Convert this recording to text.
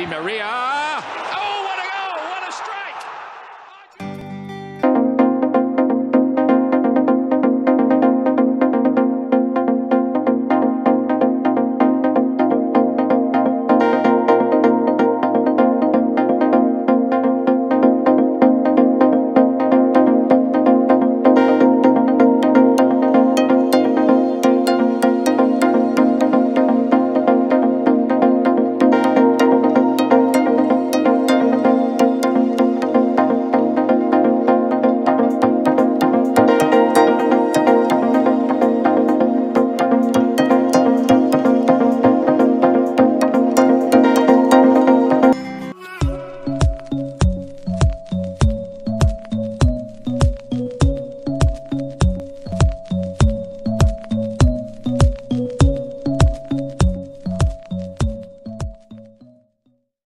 Di Maria.